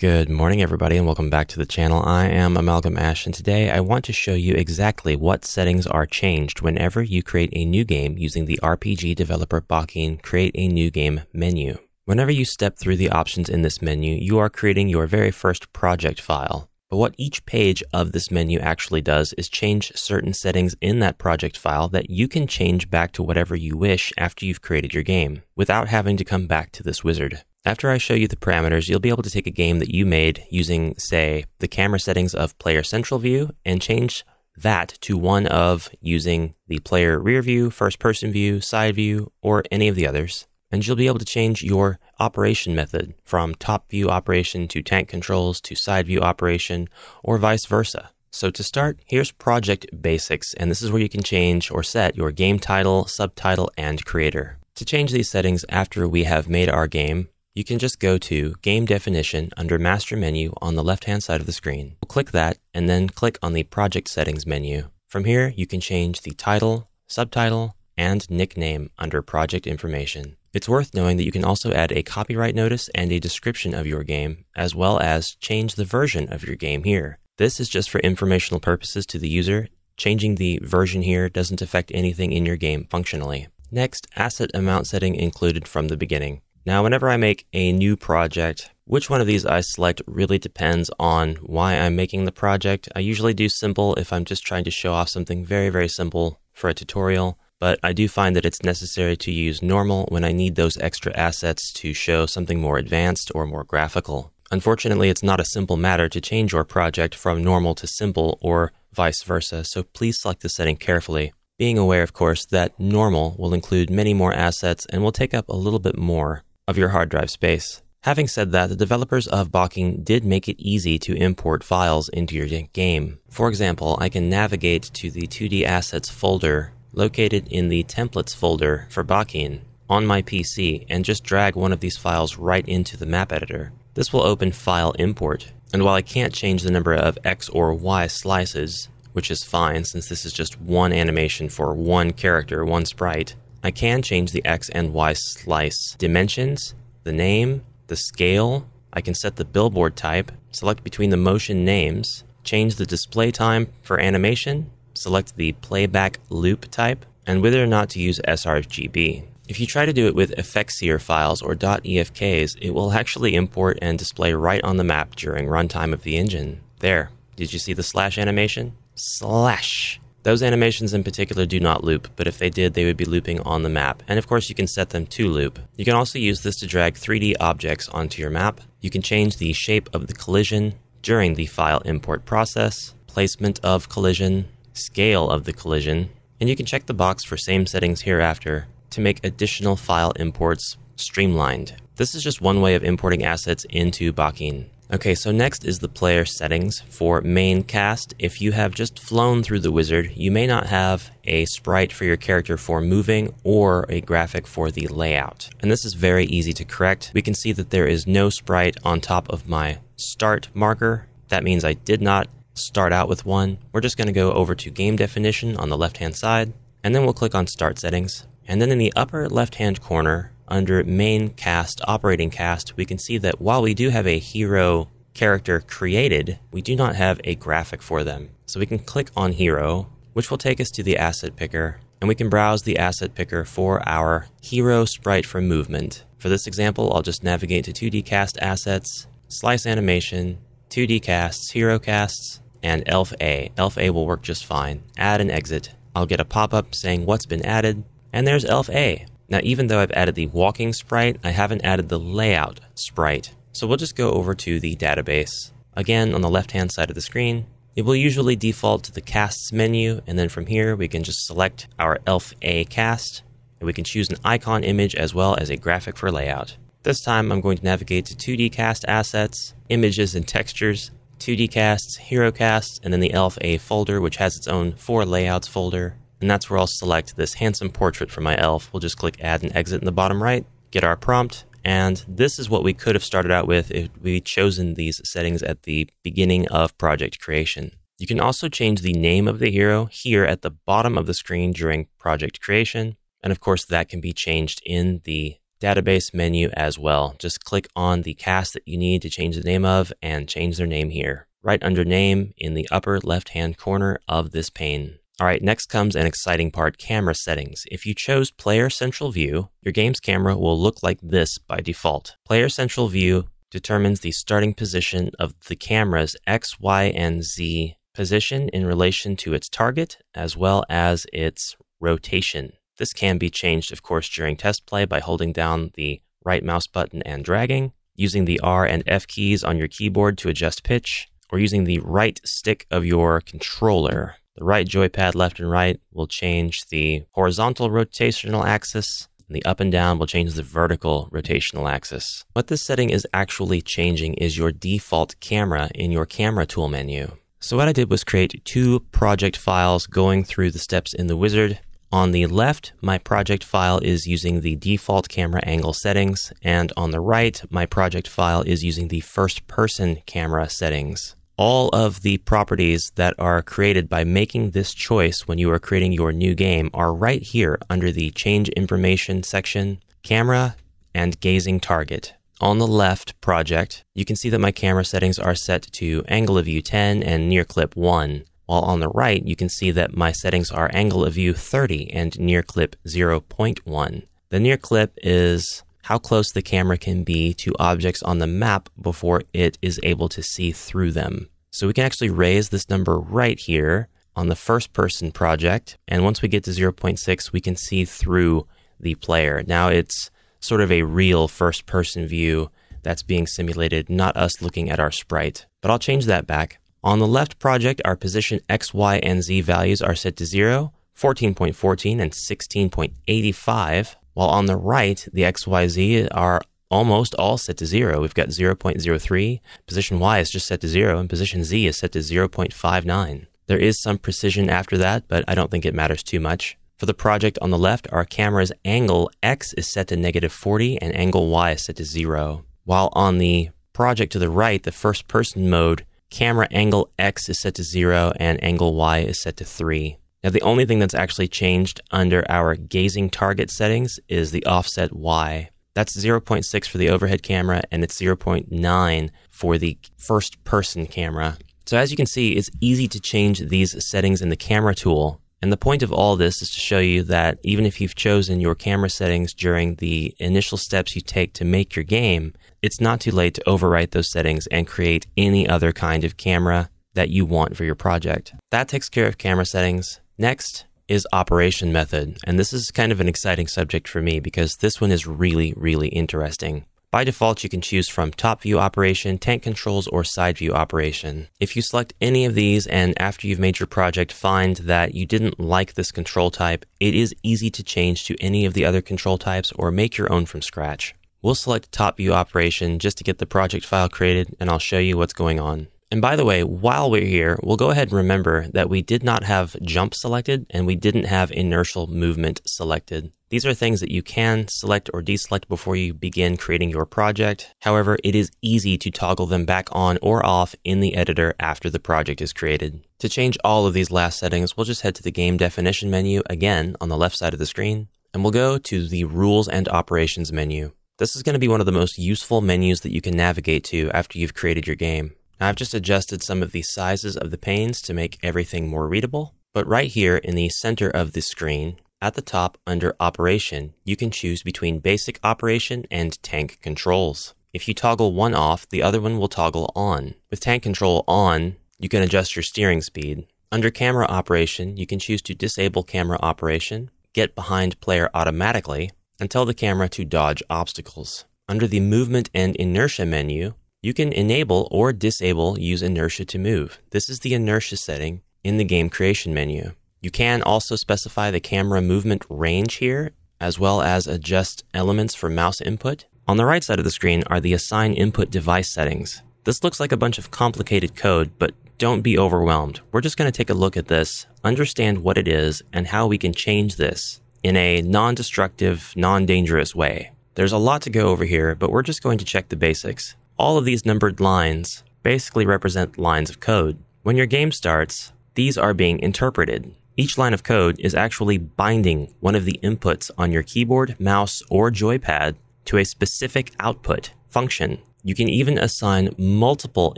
Good morning, everybody, and welcome back to the channel. I am Amalgam Ash, and today I want to show you exactly what settings are changed whenever you create a new game using the RPG developer Bakin Create a New Game menu. Whenever you step through the options in this menu, you are creating your very first project file. But what each page of this menu actually does is change certain settings in that project file that you can change back to whatever you wish after you've created your game, without having to come back to this wizard. After I show you the parameters, you'll be able to take a game that you made using, say, the camera settings of player central view and change that to one of using the player rear view, first person view, side view, or any of the others. And you'll be able to change your operation method from top view operation to tank controls to side view operation or vice versa. So to start, here's project basics, and this is where you can change or set your game title, subtitle, and creator. To change these settings after we have made our game, you can just go to Game Definition under Master Menu on the left hand side of the screen. Click that and then click on the Project Settings menu. From here, you can change the title, subtitle, and nickname under Project Information. It's worth knowing that you can also add a copyright notice and a description of your game, as well as change the version of your game here. This is just for informational purposes to the user. Changing the version here doesn't affect anything in your game functionally. Next, asset amount setting included from the beginning. Now, whenever I make a new project, which one of these I select really depends on why I'm making the project. I usually do simple if I'm just trying to show off something very, very simple for a tutorial, but I do find that it's necessary to use normal when I need those extra assets to show something more advanced or more graphical. Unfortunately, it's not a simple matter to change your project from normal to simple or vice versa, so please select the setting carefully being aware, of course, that normal will include many more assets and will take up a little bit more of your hard drive space. Having said that, the developers of Bakin did make it easy to import files into your game. For example, I can navigate to the 2D Assets folder located in the Templates folder for Bakin on my PC and just drag one of these files right into the map editor. This will open File Import, and while I can't change the number of X or Y slices, which is fine since this is just one animation for one character, one sprite, I can change the X and Y slice dimensions, the name, the scale. I can set the billboard type, select between the motion names, change the display time for animation, select the playback loop type, and whether or not to use sRGB. If you try to do it with Effekseer files or .efks, it will actually import and display right on the map during runtime of the engine. There. Did you see the slash animation? Slash. Those animations in particular do not loop, but if they did, they would be looping on the map. And of course, you can set them to loop. You can also use this to drag 3D objects onto your map. You can change the shape of the collision during the file import process, placement of collision, scale of the collision, and you can check the box for same settings hereafter to make additional file imports streamlined. This is just one way of importing assets into Bakin. Okay, so next is the player settings for main cast. If you have just flown through the wizard, you may not have a sprite for your character for moving or a graphic for the layout. And this is very easy to correct. We can see that there is no sprite on top of my start marker. That means I did not start out with one. We're just going to go over to game definition on the left hand side, and then we'll click on start settings. And then in the upper left hand corner, under main cast, operating cast, we can see that while we do have a hero character created, we do not have a graphic for them. So we can click on hero, which will take us to the asset picker, and we can browse the asset picker for our hero sprite for movement. For this example, I'll just navigate to 2D cast assets, slice animation, 2D casts, hero casts, and elf A. Elf A will work just fine. Add and exit. I'll get a pop up saying what's been added, and there's elf A. Now, even though I've added the walking sprite, I haven't added the layout sprite. So we'll just go over to the database. Again, on the left hand side of the screen, it will usually default to the casts menu, and then from here we can just select our elf A cast, and we can choose an icon image as well as a graphic for layout. This time I'm going to navigate to 2D cast assets, images and textures, 2D casts, hero casts, and then the elf A folder, which has its own four layouts folder and that's where I'll select this handsome portrait for my elf. We'll just click add and exit in the bottom right, get our prompt, and this is what we could have started out with if we'd chosen these settings at the beginning of project creation. You can also change the name of the hero here at the bottom of the screen during project creation, and of course that can be changed in the database menu as well. Just click on the cast that you need to change the name of and change their name here, right under name in the upper left hand corner of this pane. All right, next comes an exciting part camera settings. If you chose Player Central View, your game's camera will look like this by default. Player Central View determines the starting position of the camera's X, Y, and Z position in relation to its target as well as its rotation. This can be changed, of course, during test play by holding down the right mouse button and dragging, using the R and F keys on your keyboard to adjust pitch, or using the right stick of your controller. The right joypad left and right will change the horizontal rotational axis, and the up and down will change the vertical rotational axis. What this setting is actually changing is your default camera in your camera tool menu. So what I did was create two project files going through the steps in the wizard on the left, my project file is using the default camera angle settings, and on the right, my project file is using the first person camera settings. All of the properties that are created by making this choice when you are creating your new game are right here under the Change Information section, Camera, and Gazing Target. On the left project, you can see that my camera settings are set to angle of view 10 and near clip 1. While on the right, you can see that my settings are angle of view 30 and near clip 0.1. The near clip is how close the camera can be to objects on the map before it is able to see through them. So we can actually raise this number right here on the first person project. And once we get to 0.6, we can see through the player. Now it's sort of a real first person view that's being simulated, not us looking at our sprite. But I'll change that back. On the left project, our position X, Y, and Z values are set to 0, 14.14, and 16.85, while on the right, the X, Y, Z are almost all set to 0. We've got 0.03, position Y is just set to 0, and position Z is set to 0.59. There is some precision after that, but I don't think it matters too much. For the project on the left, our camera's angle X is set to negative 40 and angle Y is set to 0. While on the project to the right, the first person mode, camera angle X is set to 0 and angle Y is set to 3. Now, the only thing that's actually changed under our gazing target settings is the offset Y. That's 0.6 for the overhead camera and it's 0.9 for the first person camera. So as you can see, it's easy to change these settings in the camera tool. And the point of all this is to show you that even if you've chosen your camera settings during the initial steps you take to make your game, it's not too late to overwrite those settings and create any other kind of camera that you want for your project. That takes care of camera settings. Next is operation method. And this is kind of an exciting subject for me because this one is really, really interesting. By default, you can choose from top view operation, tank controls, or side view operation. If you select any of these and after you've made your project find that you didn't like this control type, it is easy to change to any of the other control types or make your own from scratch. We'll select top view operation just to get the project file created and I'll show you what's going on. And by the way, while we're here, we'll go ahead and remember that we did not have jump selected and we didn't have inertial movement selected. These are things that you can select or deselect before you begin creating your project. However, it is easy to toggle them back on or off in the editor after the project is created. To change all of these last settings, we'll just head to the game definition menu again on the left side of the screen, and we'll go to the rules and operations menu. This is going to be one of the most useful menus that you can navigate to after you've created your game. I've just adjusted some of the sizes of the panes to make everything more readable. But right here in the center of the screen, at the top under Operation, you can choose between Basic Operation and Tank Controls. If you toggle one off, the other one will toggle on. With Tank Control on, you can adjust your steering speed. Under Camera Operation, you can choose to disable camera operation, get behind player automatically, and tell the camera to dodge obstacles. Under the Movement and Inertia menu, you can enable or disable use inertia to move. This is the inertia setting in the game creation menu. You can also specify the camera movement range here, as well as adjust elements for mouse input. On the right side of the screen are the assign input device settings. This looks like a bunch of complicated code, but don't be overwhelmed. We're just going to take a look at this, understand what it is, and how we can change this in a non destructive, non dangerous way. There's a lot to go over here, but we're just going to check the basics. All of these numbered lines basically represent lines of code. When your game starts, these are being interpreted. Each line of code is actually binding one of the inputs on your keyboard, mouse, or joypad to a specific output function. You can even assign multiple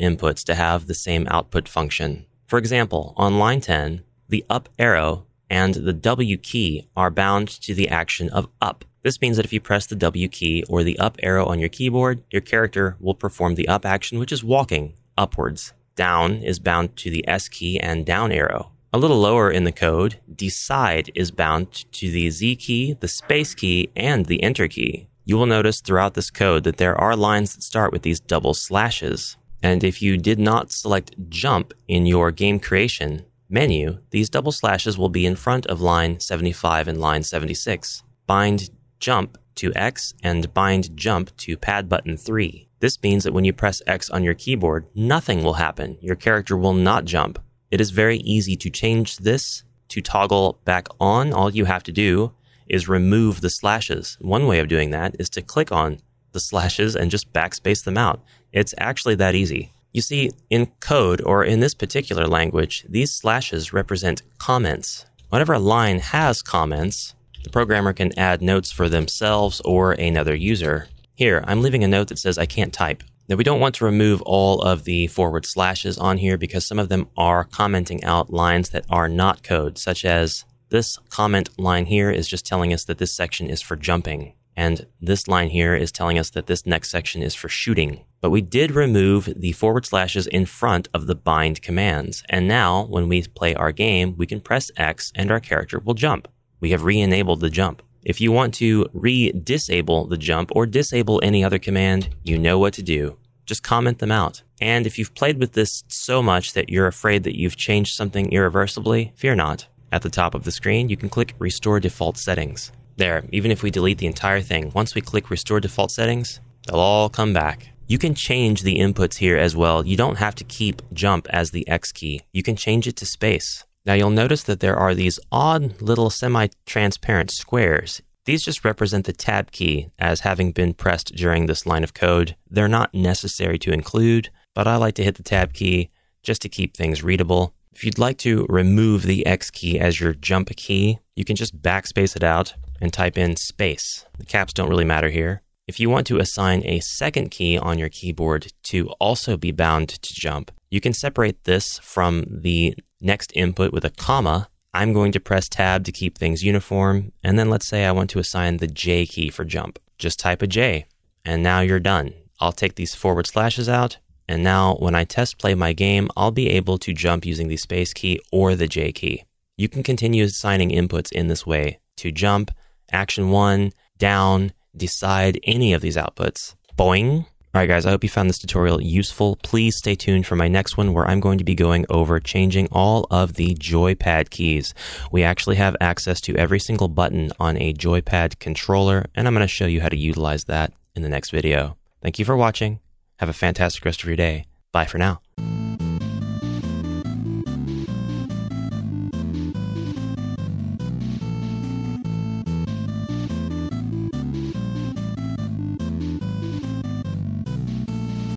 inputs to have the same output function. For example, on line 10, the up arrow and the W key are bound to the action of up. This means that if you press the W key or the up arrow on your keyboard, your character will perform the up action, which is walking upwards. Down is bound to the S key and down arrow. A little lower in the code, decide is bound to the Z key, the space key, and the enter key. You will notice throughout this code that there are lines that start with these double slashes. And if you did not select jump in your game creation menu, these double slashes will be in front of line 75 and line 76. Bind jump to X and bind jump to pad button 3. This means that when you press X on your keyboard, nothing will happen. Your character will not jump. It is very easy to change this to toggle back on. All you have to do is remove the slashes. One way of doing that is to click on the slashes and just backspace them out. It's actually that easy. You see, in code or in this particular language, these slashes represent comments. Whenever a line has comments, the programmer can add notes for themselves or another user. Here, I'm leaving a note that says I can't type. Now, we don't want to remove all of the forward slashes on here because some of them are commenting out lines that are not code, such as this comment line here is just telling us that this section is for jumping. And this line here is telling us that this next section is for shooting. But we did remove the forward slashes in front of the bind commands. And now, when we play our game, we can press X and our character will jump we have re-enabled the jump. If you want to re-disable the jump or disable any other command, you know what to do. Just comment them out. And if you've played with this so much that you're afraid that you've changed something irreversibly, fear not. At the top of the screen, you can click Restore Default Settings. There, even if we delete the entire thing, once we click Restore Default Settings, they'll all come back. You can change the inputs here as well. You don't have to keep jump as the X key. You can change it to space. Now you'll notice that there are these odd little semi-transparent squares. These just represent the tab key as having been pressed during this line of code. They're not necessary to include, but I like to hit the tab key just to keep things readable. If you'd like to remove the X key as your jump key, you can just backspace it out and type in space. The caps don't really matter here. If you want to assign a second key on your keyboard to also be bound to jump, you can separate this from the next input with a comma, I'm going to press tab to keep things uniform. And then let's say I want to assign the J key for jump. Just type a J and now you're done. I'll take these forward slashes out. And now when I test play my game, I'll be able to jump using the space key or the J key. You can continue assigning inputs in this way to jump, action one, down, decide any of these outputs. Boing, Alright guys, I hope you found this tutorial useful. Please stay tuned for my next one where I'm going to be going over changing all of the joypad keys. We actually have access to every single button on a joypad controller, and I'm going to show you how to utilize that in the next video. Thank you for watching. Have a fantastic rest of your day. Bye for now.